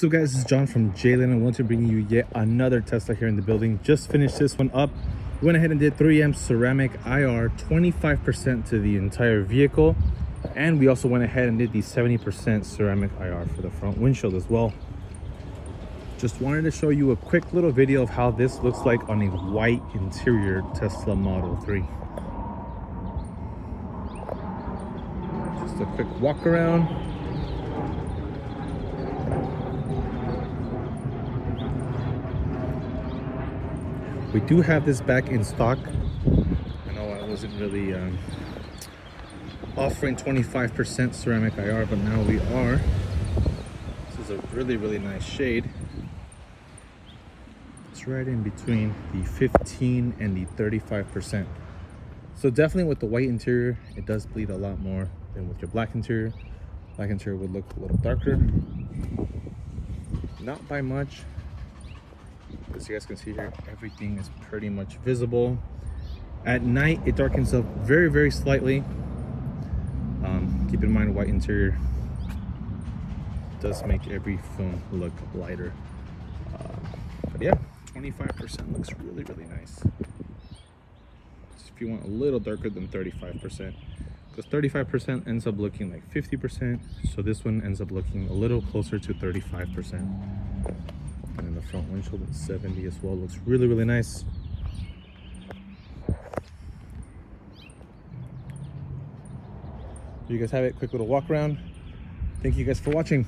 Up guys, this is John from Jalen. I want to bring you yet another Tesla here in the building. Just finished this one up. We went ahead and did 3M ceramic IR, 25% to the entire vehicle. And we also went ahead and did the 70% ceramic IR for the front windshield as well. Just wanted to show you a quick little video of how this looks like on a white interior Tesla Model 3. Just a quick walk around. We do have this back in stock. I know I wasn't really um, offering 25% ceramic IR, but now we are. This is a really, really nice shade. It's right in between the 15 and the 35%. So definitely with the white interior, it does bleed a lot more than with your black interior. Black interior would look a little darker. Not by much, as you guys can see here everything is pretty much visible. At night it darkens up very very slightly. Um, keep in mind white interior does make every film look lighter. Uh, but yeah 25 percent looks really really nice. So if you want a little darker than 35 percent because 35 percent ends up looking like 50 percent so this one ends up looking a little closer to 35 percent. and the front windshield at 70 as well. Looks really really nice. You guys have it. Quick little walk around. Thank you guys for watching